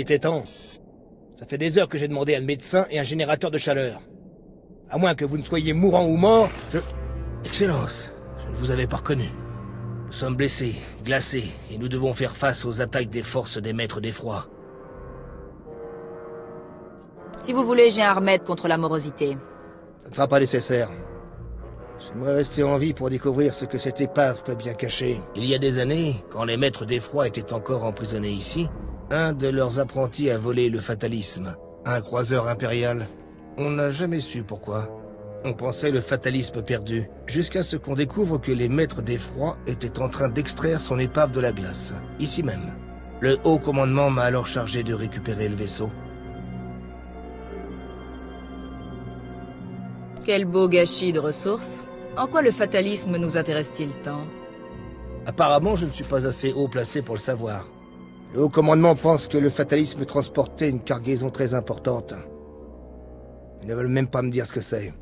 Était temps. Ça fait des heures que j'ai demandé un médecin et un générateur de chaleur. À moins que vous ne soyez mourant ou mort, je... Excellence, je ne vous avais pas reconnu. Nous sommes blessés, glacés, et nous devons faire face aux attaques des forces des maîtres d'effroi. Si vous voulez, j'ai un remède contre la morosité. Ça ne sera pas nécessaire. J'aimerais rester en vie pour découvrir ce que cette épave peut bien cacher. Il y a des années, quand les maîtres d'effroi étaient encore emprisonnés ici, un de leurs apprentis a volé le fatalisme. Un croiseur impérial. On n'a jamais su pourquoi. On pensait le fatalisme perdu, jusqu'à ce qu'on découvre que les maîtres d'effroi étaient en train d'extraire son épave de la glace, ici même. Le haut commandement m'a alors chargé de récupérer le vaisseau. Quel beau gâchis de ressources. En quoi le fatalisme nous intéresse-t-il tant? Apparemment, je ne suis pas assez haut placé pour le savoir. Le haut commandement pense que le fatalisme transportait une cargaison très importante. Ils ne veulent même pas me dire ce que c'est.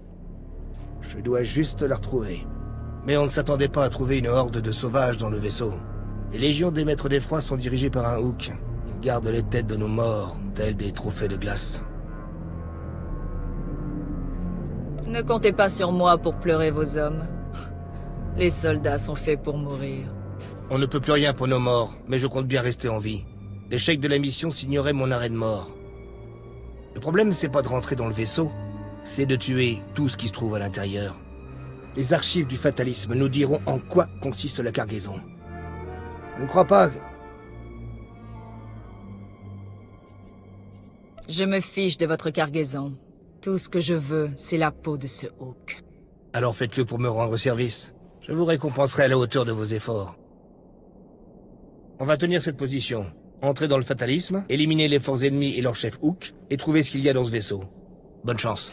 Je dois juste la retrouver. Mais on ne s'attendait pas à trouver une horde de sauvages dans le vaisseau. Les légions des maîtres d'effroi sont dirigées par un hook. Ils gardent les têtes de nos morts, tels des trophées de glace. Ne comptez pas sur moi pour pleurer vos hommes. Les soldats sont faits pour mourir. On ne peut plus rien pour nos morts, mais je compte bien rester en vie. L'échec de la mission signerait mon arrêt de mort. Le problème, c'est pas de rentrer dans le vaisseau, c'est de tuer tout ce qui se trouve à l'intérieur. Les archives du fatalisme nous diront en quoi consiste la cargaison. Je ne crois pas... Je me fiche de votre cargaison. Tout ce que je veux, c'est la peau de ce Hawk. Alors faites-le pour me rendre service. Je vous récompenserai à la hauteur de vos efforts. On va tenir cette position. Entrez dans le fatalisme, éliminer les forces ennemies et leur chef Hook, et trouver ce qu'il y a dans ce vaisseau. Bonne chance.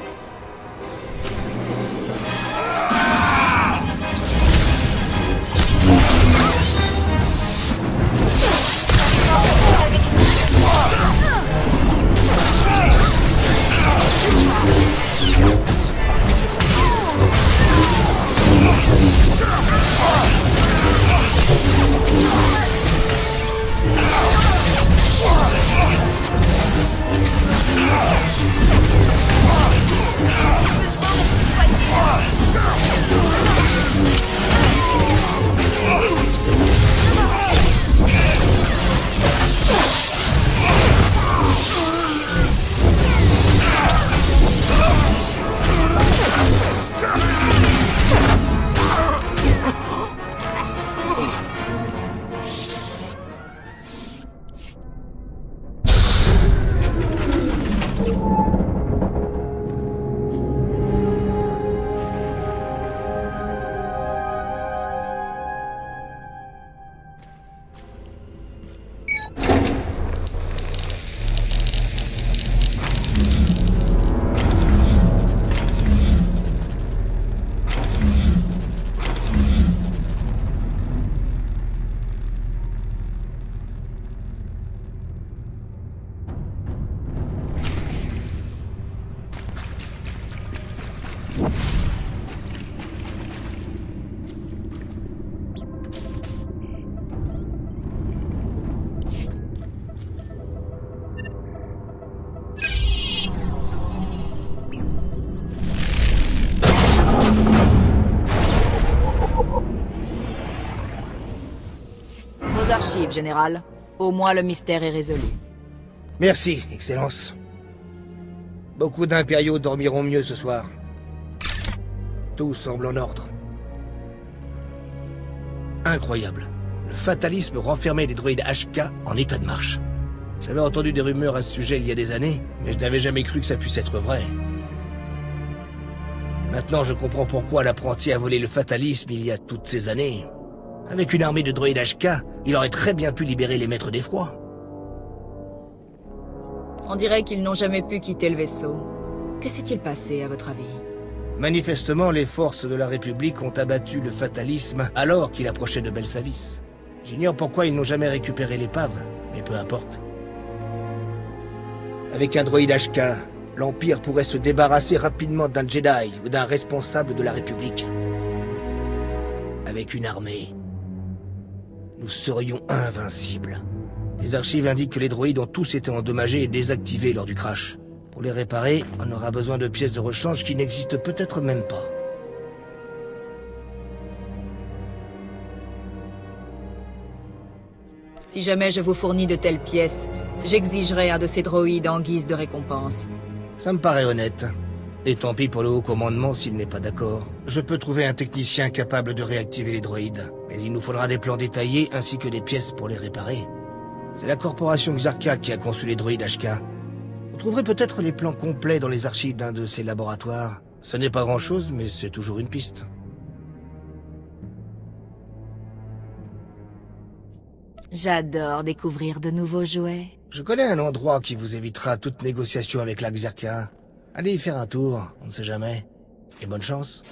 Vos archives, Général. Au moins le mystère est résolu. Merci, Excellence. Beaucoup d'impériaux dormiront mieux ce soir. Tout semble en ordre. Incroyable. Le fatalisme renfermait des droïdes HK en état de marche. J'avais entendu des rumeurs à ce sujet il y a des années, mais je n'avais jamais cru que ça puisse être vrai. Maintenant, je comprends pourquoi l'apprenti a volé le fatalisme il y a toutes ces années. Avec une armée de droïdes HK, il aurait très bien pu libérer les maîtres d'effroi. On dirait qu'ils n'ont jamais pu quitter le vaisseau. Que s'est-il passé, à votre avis? Manifestement, les forces de la République ont abattu le fatalisme alors qu'il approchait de Belsavis. J'ignore pourquoi ils n'ont jamais récupéré l'épave, mais peu importe. Avec un droïde HK, l'Empire pourrait se débarrasser rapidement d'un Jedi ou d'un responsable de la République. Avec une armée, nous serions invincibles. Les archives indiquent que les droïdes ont tous été endommagés et désactivés lors du crash. Pour les réparer, on aura besoin de pièces de rechange qui n'existent peut-être même pas. Si jamais je vous fournis de telles pièces, j'exigerai un de ces droïdes en guise de récompense. Ça me paraît honnête. Et tant pis pour le haut commandement s'il n'est pas d'accord. Je peux trouver un technicien capable de réactiver les droïdes, mais il nous faudra des plans détaillés ainsi que des pièces pour les réparer. C'est la corporation Xarka qui a conçu les droïdes HK. Vous trouverez peut-être les plans complets dans les archives d'un de ces laboratoires. Ce n'est pas grand-chose, mais c'est toujours une piste. J'adore découvrir de nouveaux jouets. Je connais un endroit qui vous évitera toute négociation avec la Xerka. Allez y faire un tour, on ne sait jamais. Et bonne chance.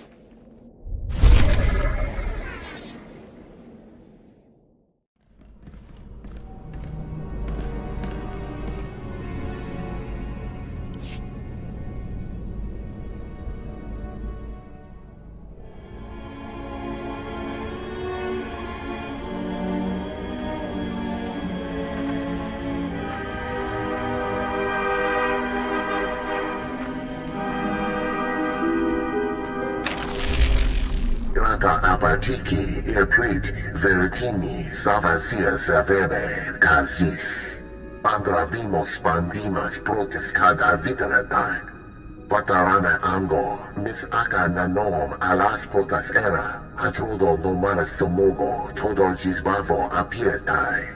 Atanabatiki, Irprit, Veritini, Savasias Aveme, Kazis. Andravimos Pandimas Protis Kada Viterata. Patarana Ango, Miss Aka Nanom, Alas Protas Era, Atrudo Nomanas Tomogo, Todorgis Bavo Apietai.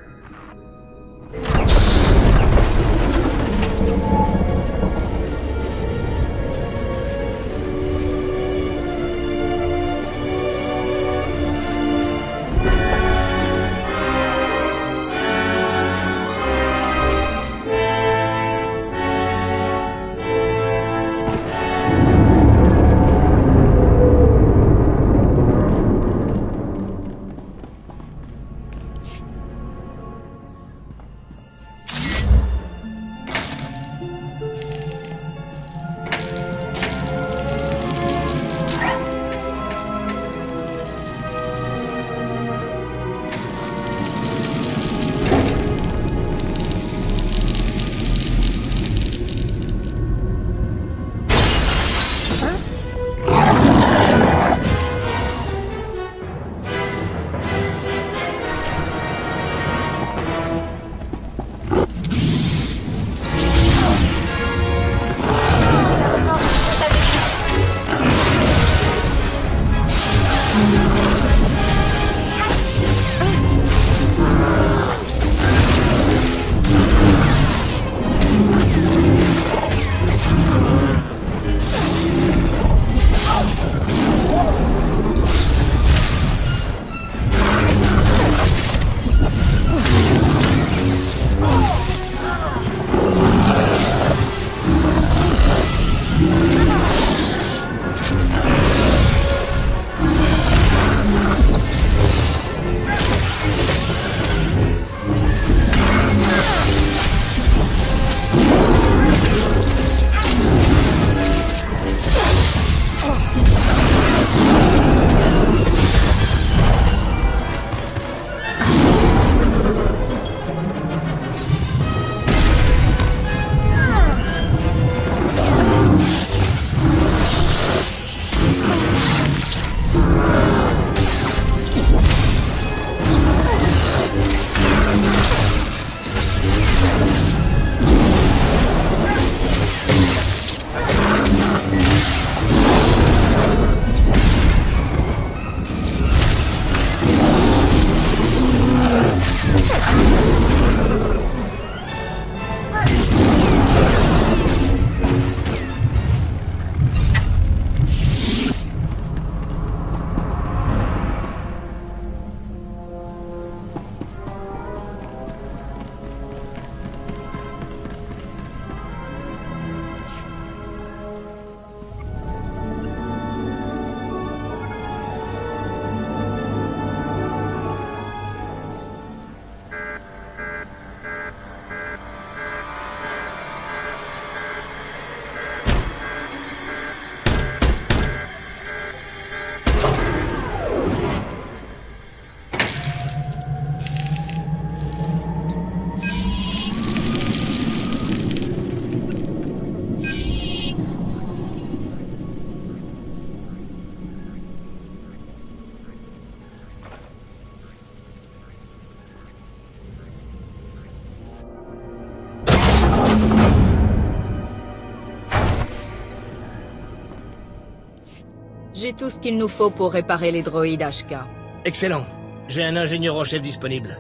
J'ai tout ce qu'il nous faut pour réparer les droïdes HK. Excellent. J'ai un ingénieur en chef disponible.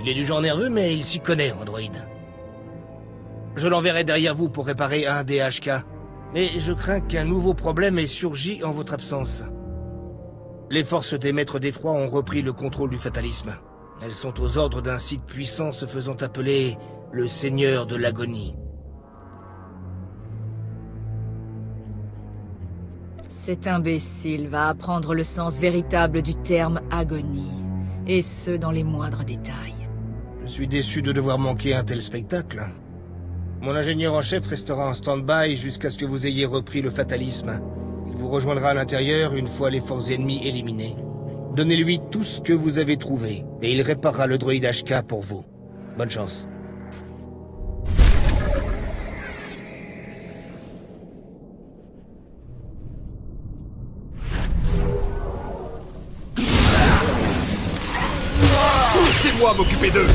Il est du genre nerveux, mais il s'y connaît en droïde. Je l'enverrai derrière vous pour réparer un des HK. Mais je crains qu'un nouveau problème ait surgi en votre absence. Les forces des Maîtres d'Effroi ont repris le contrôle du fatalisme. Elles sont aux ordres d'un site puissant se faisant appeler le Seigneur de l'Agonie. Cet imbécile va apprendre le sens véritable du terme agonie, et ce dans les moindres détails. Je suis déçu de devoir manquer un tel spectacle. Mon ingénieur en chef restera en stand-by jusqu'à ce que vous ayez repris le fatalisme. Il vous rejoindra à l'intérieur une fois les forces ennemies éliminées. Donnez-lui tout ce que vous avez trouvé, et il réparera le droïde HK pour vous. Bonne chance. M'occuper d'eux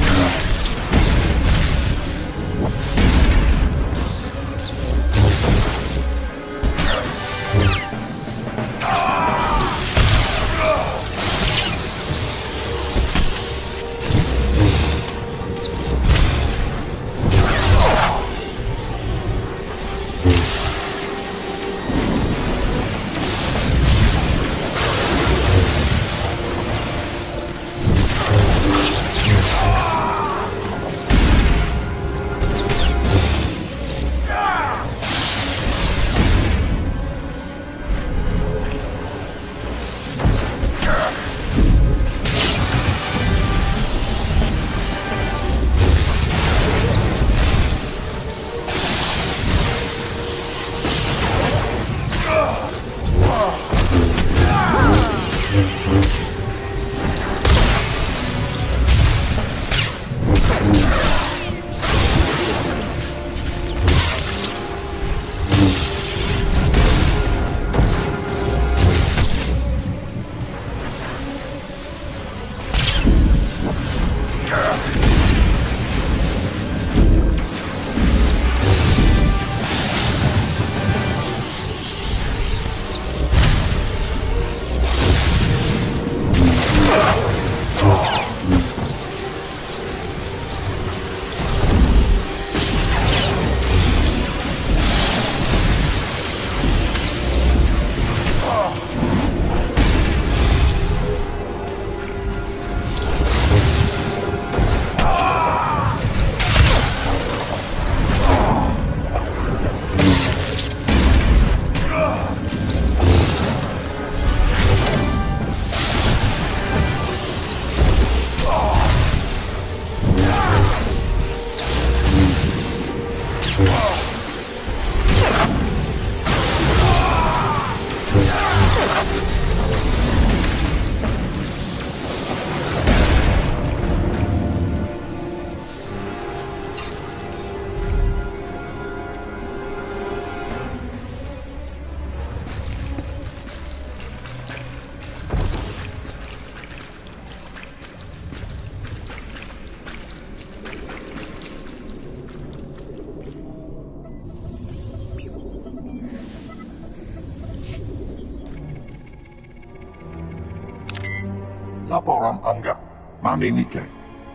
Ram Anga, Mamni Nike,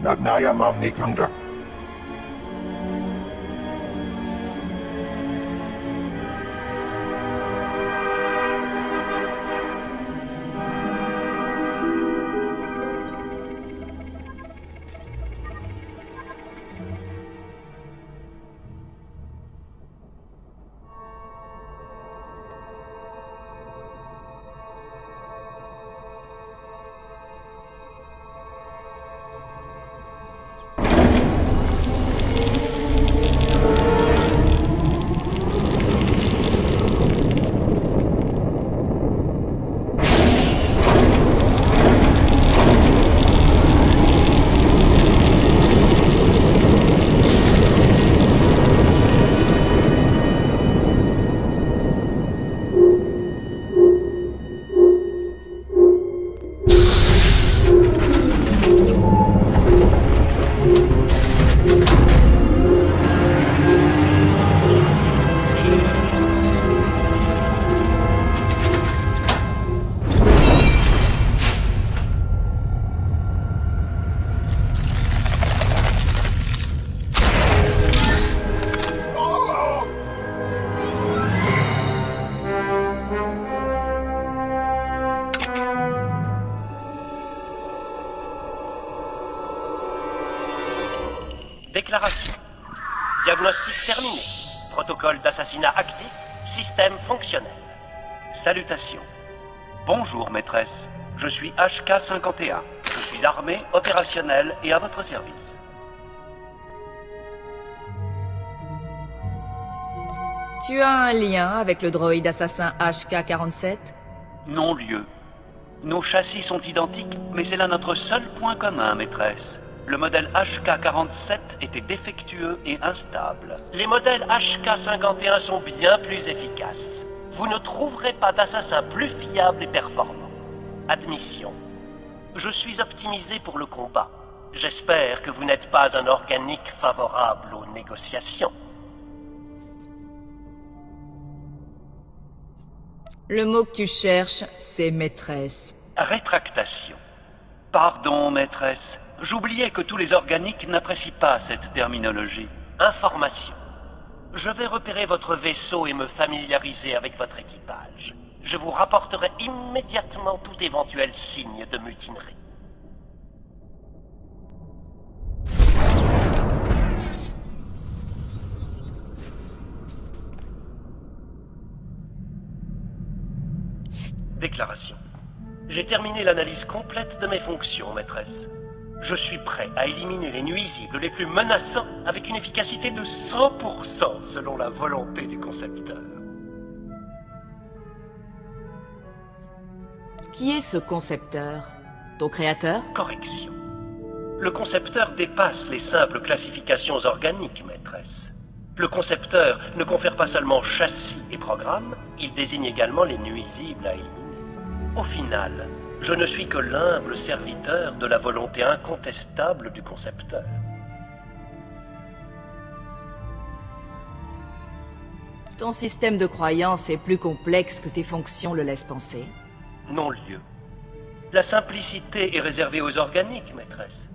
Nagnaya Mamni Kandra. Déclaration. Diagnostic terminé. Protocole d'assassinat actif. Système fonctionnel. Salutations. Bonjour, maîtresse. Je suis HK-51. Je suis armé, opérationnel et à votre service. Tu as un lien avec le droïde assassin HK-47 Non-lieu. Nos châssis sont identiques, mais c'est là notre seul point commun, maîtresse. Le modèle HK-47 était défectueux et instable. Les modèles HK-51 sont bien plus efficaces. Vous ne trouverez pas d'assassin plus fiable et performant. Admission. Je suis optimisé pour le combat. J'espère que vous n'êtes pas un organique favorable aux négociations. Le mot que tu cherches, c'est maîtresse. Rétractation. Pardon, maîtresse. J'oubliais que tous les organiques n'apprécient pas cette terminologie. Information. Je vais repérer votre vaisseau et me familiariser avec votre équipage. Je vous rapporterai immédiatement tout éventuel signe de mutinerie. Déclaration. J'ai terminé l'analyse complète de mes fonctions, maîtresse. Je suis prêt à éliminer les nuisibles les plus menaçants avec une efficacité de 100% selon la volonté du concepteur. Qui est ce concepteur? Ton créateur? Correction. Le concepteur dépasse les simples classifications organiques, maîtresse. Le concepteur ne confère pas seulement châssis et programme, il désigne également les nuisibles à éliminer. Au final, je ne suis que l'humble serviteur de la volonté incontestable du concepteur. Ton système de croyance est plus complexe que tes fonctions le laissent penser. Non-lieu. La simplicité est réservée aux organiques, maîtresse.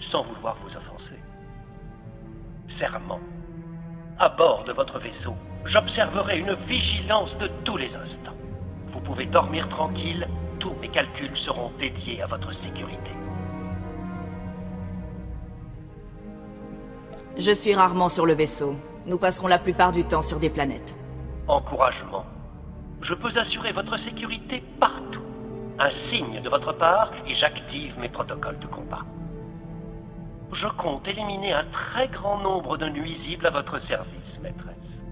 Sans vouloir vous offenser. Serment. À bord de votre vaisseau, j'observerai une vigilance de tous les instants. Vous pouvez dormir tranquille, tous mes calculs seront dédiés à votre sécurité. Je suis rarement sur le vaisseau. Nous passerons la plupart du temps sur des planètes. Encouragement. Je peux assurer votre sécurité partout. Un signe de votre part et j'active mes protocoles de combat. Je compte éliminer un très grand nombre de nuisibles à votre service, maîtresse.